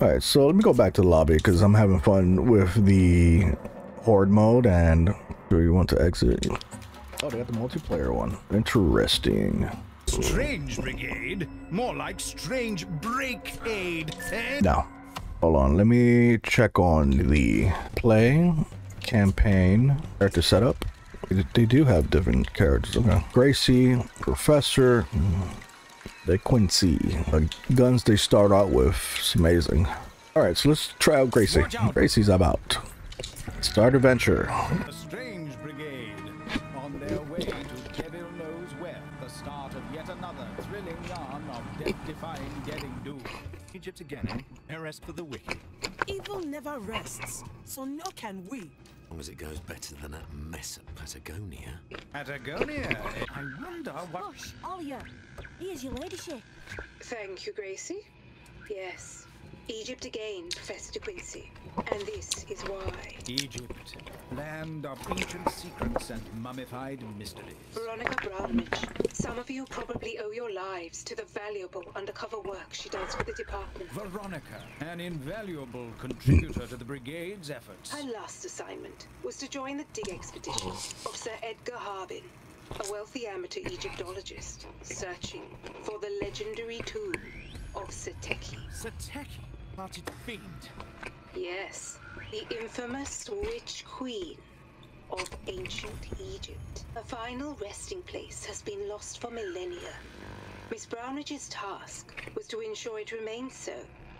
Alright, so let me go back to the lobby because I'm having fun with the horde mode and do you want to exit? Oh, they got the multiplayer one. Interesting. Strange brigade? More like strange break aid, eh? No. Hold on, let me check on the play, campaign, character setup. They do have different characters. Okay. Gracie, Professor, De Quincy. The guns they start out with. It's amazing. Alright, so let's try out Gracie. Gracie's about. Start adventure. The strange brigade. On their way to devil knows where. The start of yet another thrilling yarn of death-defying getting doom. Egypt again, eh? A for the wicked. Evil never rests, so nor can we. As long as it goes better than that mess at Patagonia. Patagonia. I wonder what... Hush, Olia. Here's your ladyship. Thank you, Gracie. Yes. Egypt again, Professor De Quincy. And this is why. Egypt. Land of ancient secrets and mummified mysteries. Veronica Brownridge, some of you probably owe your lives to the valuable undercover work she does for the department. Veronica, an invaluable contributor to the brigade's efforts. Her last assignment was to join the dig expedition of Sir Edgar Harbin, a wealthy amateur Egyptologist, searching for the legendary tomb of Seteki. Sateki, hearted fiend. Yes, the infamous Witch Queen of ancient Egypt. A final resting place has been lost for millennia. Miss Brownridge's task was to ensure it remained so,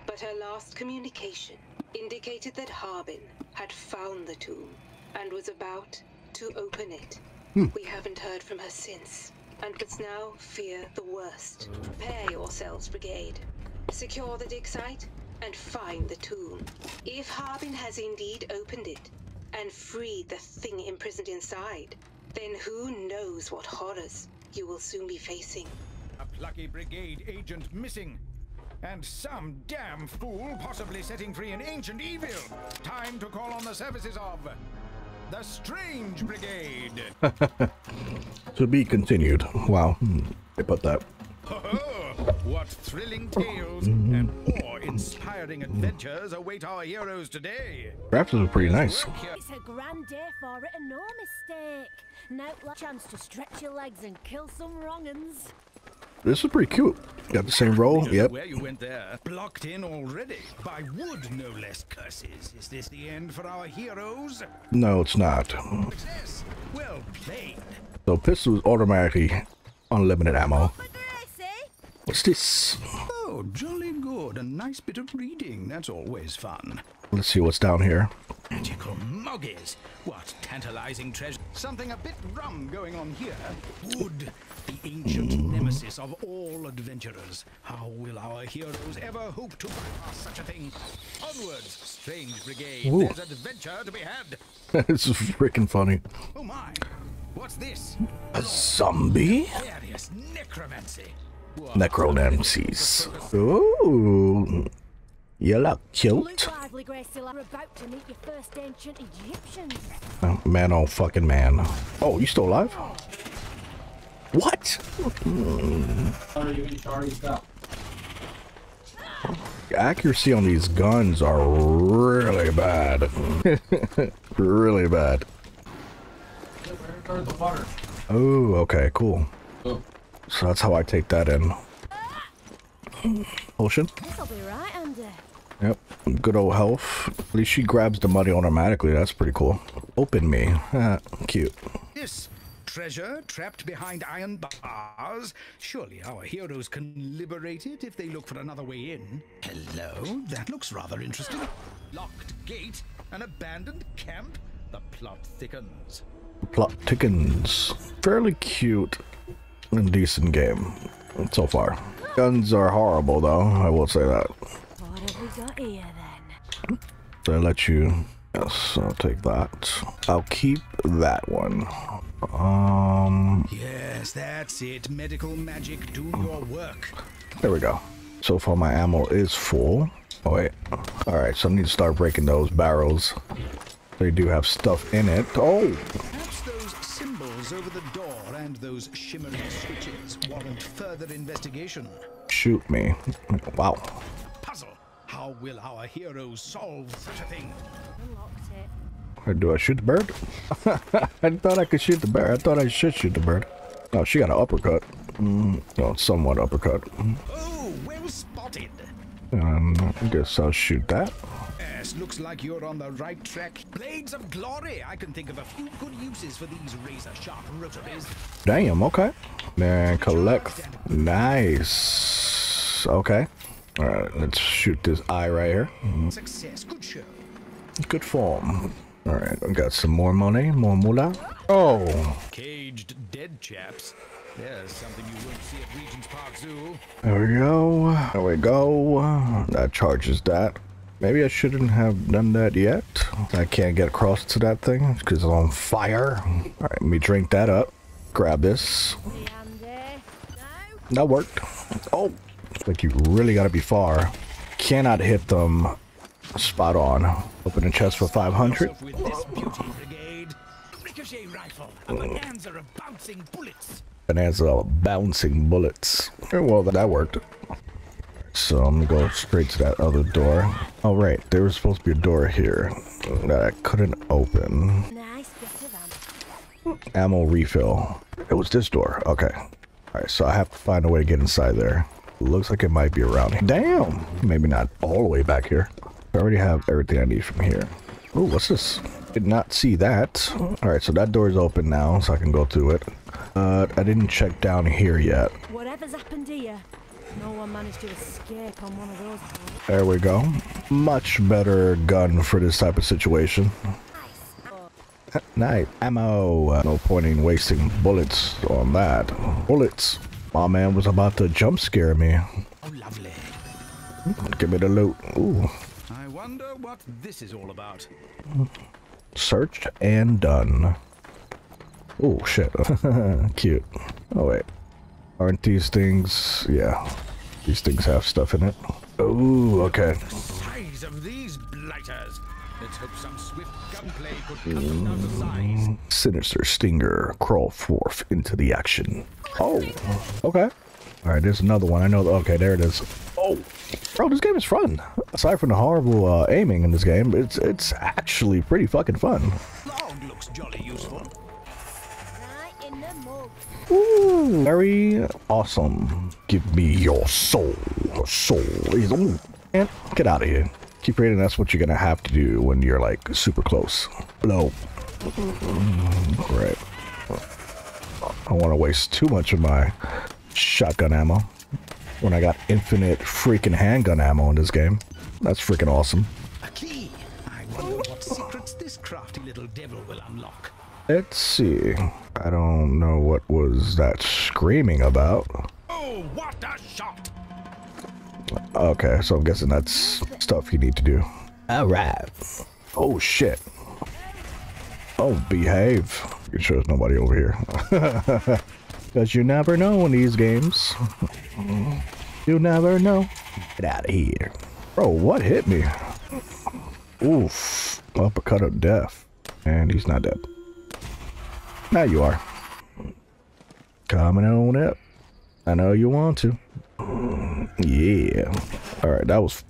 but her last communication indicated that Harbin had found the tomb and was about to open it. Hmm. We haven't heard from her since, and must now fear the worst. Prepare yourselves, Brigade. Secure the dig site and find the tomb. If Harbin has indeed opened it and freed the thing imprisoned inside, then who knows what horrors you will soon be facing. A plucky brigade agent missing. And some damn fool possibly setting free an ancient evil. Time to call on the services of the Strange Brigade. To be continued. Wow. Hmm. They put that. Ho-ho! What thrilling tales and awe-inspiring adventures await our heroes today. Raptors are pretty nice. It's a grand day for it and no mistake. Now, like chance to stretch your legs and kill some wrong'uns. This is pretty cute. Got the same roll. Yep. Where you went there? Blocked in already by wood, no less. Curses. Is this the end for our heroes? No, it's not. Success. Well played. So pistols automatically unlimited ammo. What's this? Oh, jolly good. A nice bit of reading. That's always fun. Let's see what's down here. Magical moggies. What tantalizing treasure. Something a bit rum going on here. Wood, the ancient nemesis of all adventurers. How will our heroes ever hope to bypass such a thing? Onwards, strange brigade. Ooh. There's adventure to be had. this is freaking funny. Oh my. What's this? A zombie? Various necromancy. Necromancies. Ooh. You look cute. Look lively, Gracie. Like we're about to meet your first ancient Egyptians. Oh, man, oh fucking man. Oh, you still alive? What? Accuracy on these guns are really bad. really bad. Oh, okay, cool. So that's how I take that in. Potion. This'll be right, Andy. Yep. Good old health. At least she grabs the money automatically. That's pretty cool. Open me. Cute. This treasure trapped behind iron bars. Surely our heroes can liberate it if they look for another way in. Hello, that looks rather interesting. Locked gate, an abandoned camp. The plot thickens. Plot thickens. Fairly cute and decent game so far. Guns are horrible though, I will say that. What have we got here then? So I let you. Yes, I'll take that. I'll keep that one. Um, Yes, that's it. Medical magic, do your work. there we go. So far my ammo is full. Oh wait. Alright, so I need to start breaking those barrels. They do have stuff in it. Oh! Perhaps those symbols over the door and those shimmering switches warrant further investigation. Shoot me. Wow. Puzzle. How will our heroes solve such a thing? Unlocked it. Or do I shoot the bird? I thought I could shoot the bird. I thought I should shoot the bird. Oh, she got an uppercut. Mm, no, somewhat uppercut. Oh, well spotted. Um, I guess I'll shoot that. Yes, looks like you're on the right track. Blades of Glory. I can think of a few good uses for these razor-sharp rotaries. Damn, okay. Then collect. Nice. Okay. Alright, let's shoot this eye right here. Success. Good show. Good form. Alright, I got some more money, more moolah. Oh, Caged dead chaps. There's something you won't see at Regent's Park Zoo. there we go. There we go. That charges that. Maybe I shouldn't have done that yet. I can't get across to that thing because it's on fire. Alright, let me drink that up. Grab this. Be handy. No. That worked. Oh, like you really gotta be far. Cannot hit them spot on. Open a chest for 500. Yourself with this beauty brigade. Ricochet rifle. A bonanza of bouncing bullets. Bonanza of bouncing bullets. Well, that worked. So I'm gonna go straight to that other door. Oh, right. There was supposed to be a door here that I couldn't open. Nice bit of ammo. Ammo refill. It was this door. Okay. Alright, so I have to find a way to get inside there. Looks like it might be around here. Damn! Maybe not all the way back here. I already have everything I need from here. Oh, what's this? Did not see that. Alright, so that door is open now, so I can go through it. Uh, I didn't check down here yet. Whatever's happened here, no one managed to escape on one of those boats. There we go. Much better gun for this type of situation. Nice. Ammo. No point in wasting bullets on that. Bullets. My man was about to jump scare me. Oh, lovely. Give me the loot. Ooh. I wonder what this is all about. Searched and done. Oh, shit. Cute. Oh, wait. Aren't these things... Yeah. These things have stuff in it. Ooh, okay. The Size of these blighters. Let's hope some swift gunplay could cut them down to size. Sinister Stinger crawl forth into the action. Oh, okay. All right, there's another one. I know. Okay, there it is. Oh, bro, this game is fun. Aside from the horrible uh, aiming in this game, it's it's actually pretty fucking fun. Looks jolly useful. Right in the mug. Ooh, very awesome. Give me your soul. Your soul is. Ooh, man, get out of here. Keep reading. That's what you're gonna have to do when you're like super close. No. Right. I don't want to waste too much of my shotgun ammo when I got infinite freaking handgun ammo in this game. That's freaking awesome. A key. I wonder what secrets this crafty little devil will unlock. Let's see. I don't know what was that screaming about. Okay, so I'm guessing that's stuff you need to do. Alright. Oh shit. Oh, behave. You sure there's nobody over here. Because you never know in these games. you never know. Get out of here. Bro, what hit me? Oof. Uppercut of death. And he's not dead. Now you are. Coming on up. I know you want to. Yeah. Alright, that was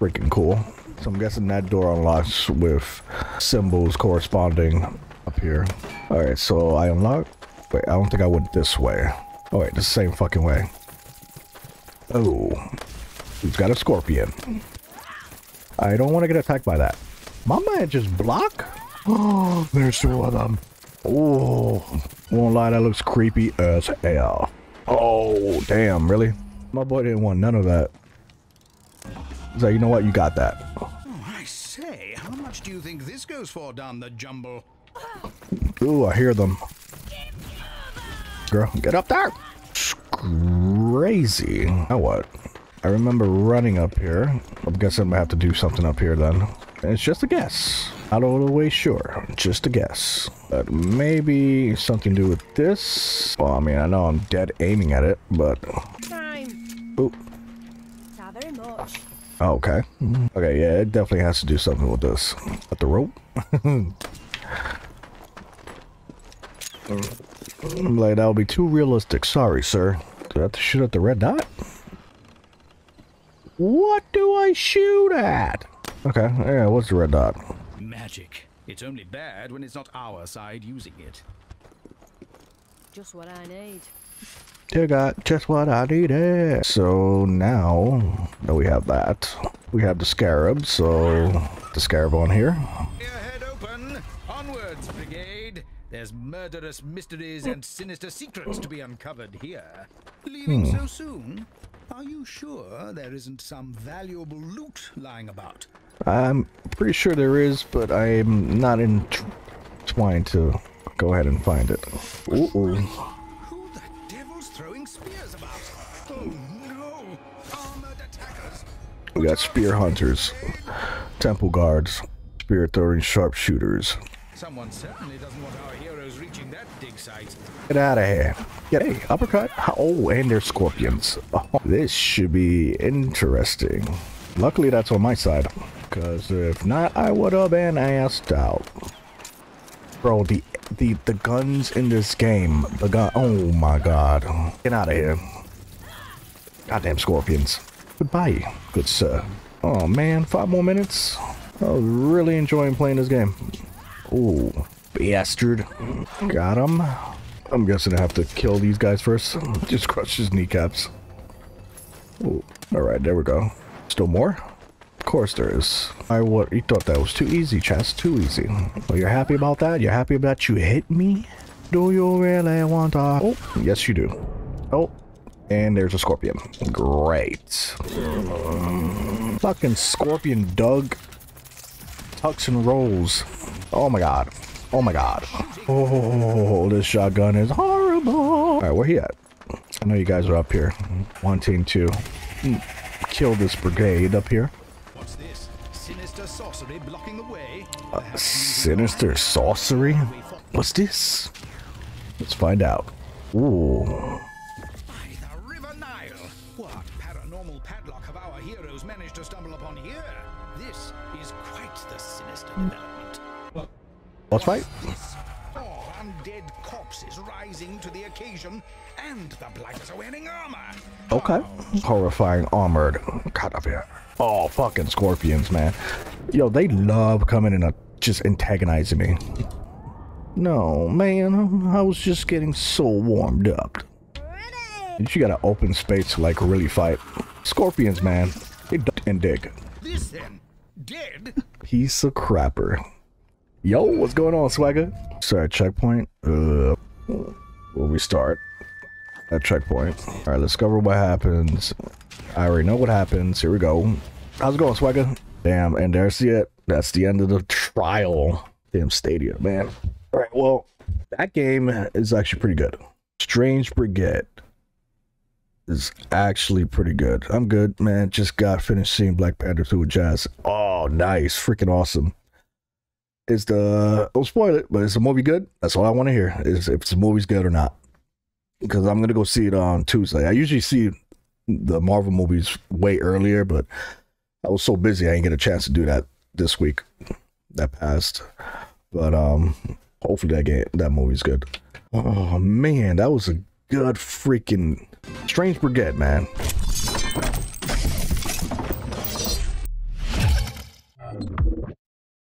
freaking cool. So I'm guessing that door unlocks with symbols corresponding up here. Alright, so I unlock. Wait, I don't think I went this way. Oh wait, the same fucking way. Oh. He's got a scorpion. I don't want to get attacked by that. My man just block? Oh, there's two of them. Oh, won't lie, that looks creepy as hell. Oh, damn, really? My boy didn't want none of that. He's like, you know what? You got that. Oh, I say, how much do you think this goes for down the jumble? Ooh, I hear them. Girl, get up there. It's crazy. Now what? I remember running up here. I'm guessing I'm gonna have to do something up here then. And it's just a guess. Not all the way sure. Just a guess. But maybe something to do with this. Well, I mean, I know I'm dead aiming at it, but... Time. Ooh. Not very much. Oh, okay. Mm-hmm. Okay, yeah, it definitely has to do something with this. With the rope? I'm like, that would be too realistic. Sorry, sir. Do I have to shoot at the red dot? What do I shoot at? Okay, yeah, what's the red dot? Magic. It's only bad when it's not our side using it. Just what I need. You got just what I needed. So now that we have that, we have the scarab. So the scarab on here. Earhead open! Onwards, brigade! There's murderous mysteries and sinister secrets to be uncovered here. Leaving hmm. so soon? Are you sure there isn't some valuable loot lying about? I'm pretty sure there is, but I'm not entwined to go ahead and find it. Ooh, ooh. We got spear hunters, temple guards, spear throwing sharpshooters. Someone certainly doesn't want our heroes reaching that dig site. Get out of here. Get hey, uppercut. Oh, and they're scorpions. Oh, this should be interesting. Luckily, that's on my side. Because if not, I would have been asked out. Bro, the the the guns in this game. The gun. Oh my god. Get out of here. Goddamn scorpions. Goodbye, good sir. Oh man, five more minutes. I was really enjoying playing this game. Ooh, bastard. Got him. I'm guessing I have to kill these guys first. Just crush his kneecaps. Ooh, alright, there we go. Still more? Of course there is. I what you thought that was too easy, chest. Too easy. Well, you're happy about that? You're happy about you hit me? Do you really want to? Oh, yes you do. Oh, and there's a scorpion. Great. Fucking scorpion Doug tucks and rolls. Oh my god. Oh my god. Oh, this shotgun is horrible. Alright, where he at? I know you guys are up here wanting to kill this brigade up here. What's this? Sinister sorcery blocking the way? Uh, sinister sorcery? What's this? Let's find out. Ooh. Let's fight. Four undead corpses rising to the occasion, and the blighters are wearing armor. Okay. Horrifying armored. God up here. Oh, fucking scorpions, man. Yo, they love coming in and uh, just antagonizing me. No, man. I was just getting so warmed up. You gotta open space to like really fight. Scorpions, man. They duck and dig. This then, dead? Piece of crapper. Yo, what's going on, swagger? Sorry, checkpoint. Uh, we'll restart that checkpoint. All right, let's cover what happens. I already know what happens. Here we go. How's it going, swagger? Damn, and there's the it. That's the end of the trial. Damn stadium, man. All right, well, that game is actually pretty good. Strange Brigade is actually pretty good. I'm good, man. Just got finished seeing Black Panther 2 with Jazz. Oh, nice. Freaking awesome. Is the don't spoil it, but is the movie good? That's all I want to hear. Is if the movie's good or not. Because I'm gonna go see it on Tuesday. I usually see the Marvel movies way earlier, but I was so busy I didn't get a chance to do that this week. That passed. But um hopefully that game that movie's good. Oh man, that was a good freaking Strange Brigade, man.